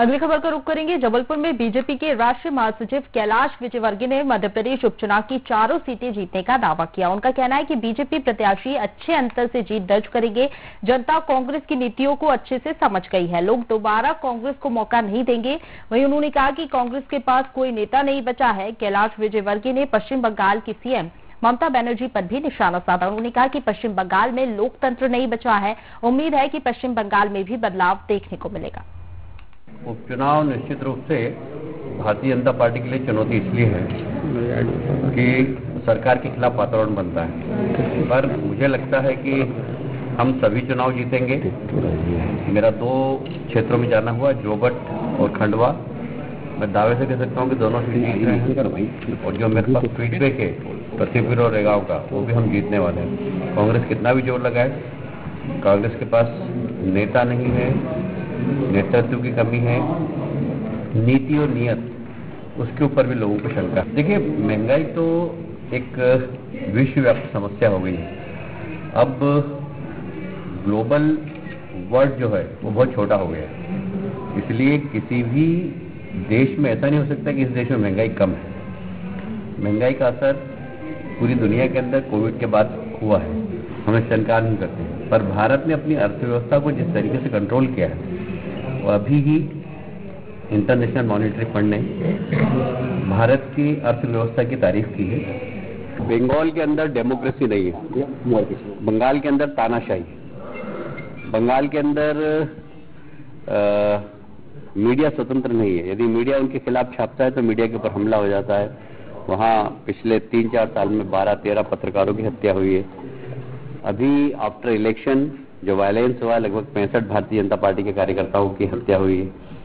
अगली खबर का रुख करेंगे। जबलपुर में बीजेपी के राष्ट्रीय महासचिव कैलाश विजयवर्गीय ने मध्य प्रदेश उपचुनाव की चारों सीटें जीतने का दावा किया। उनका कहना है कि बीजेपी प्रत्याशी अच्छे अंतर से जीत दर्ज करेंगे। जनता कांग्रेस की नीतियों को अच्छे से समझ गई है। लोग दोबारा कांग्रेस को मौका नहीं देंगे। वहीं उन्होंने कहा कि कांग्रेस के पास कोई नेता नहीं बचा है। कैलाश विजयवर्गीय ने पश्चिम बंगाल की सीएम ममता बनर्जी पर भी निशाना साधा। उन्होंने कहा कि पश्चिम बंगाल में लोकतंत्र नहीं बचा है। उम्मीद है कि पश्चिम बंगाल में भी बदलाव देखने को मिलेगा। उपचुनाव निश्चित रूप से भारतीय जनता पार्टी के लिए चुनौती इसलिए है कि सरकार के खिलाफ वातावरण बनता है। पर मुझे लगता है कि हम सभी चुनाव जीतेंगे। मेरा दो क्षेत्रों में जाना हुआ, जोबट और खंडवा। मैं दावे से कह सकता हूँ कि दोनों सीट जीत रहे हैं। और जो मेरे पास फीडबैक है पृथ्वीपुर और रेगांव का, वो भी हम जीतने वाले हैं। कांग्रेस कितना भी ज़ोर लगाए, कांग्रेस के पास नेता नहीं है नेतृत्व की कमी है, नीति और नियत, उसके ऊपर भी लोगों को शंका। देखिए, महँगाई तो एक विश्वव्यापी समस्या हो गई है। अब ग्लोबल वर्ल्ड जो है, वो बहुत छोटा हो गया है। इसलिए किसी भी देश में ऐसा नहीं हो सकता कि इस देश में महँगाई कम है। महँगाई का असर पूरी दुनिया के अंदर कोविड के बाद हुआ है। हम इनकार नहीं करते पर भारत ने अपनी अर्थव्यवस्था को जिस तरीके से कंट्रोल किया है अभी ही इंटरनेशनल मॉनिटरी फंड ने भारत की अर्थव्यवस्था की तारीफ़ की है। बंगाल के अंदर डेमोक्रेसी नहीं है। बंगाल के अंदर तानाशाही है। बंगाल के अंदर आ, मीडिया स्वतंत्र नहीं है। यदि मीडिया उनके खिलाफ छापता है तो मीडिया के ऊपर हमला हो जाता है। वहाँ पिछले तीन चार साल में बारह तेरह पत्रकारों की हत्या हुई है। अभी आफ्टर इलेक्शन जो वायलेंस हुआ लगभग पैंसठ भारतीय जनता पार्टी के कार्यकर्ताओं की हत्या हुई है।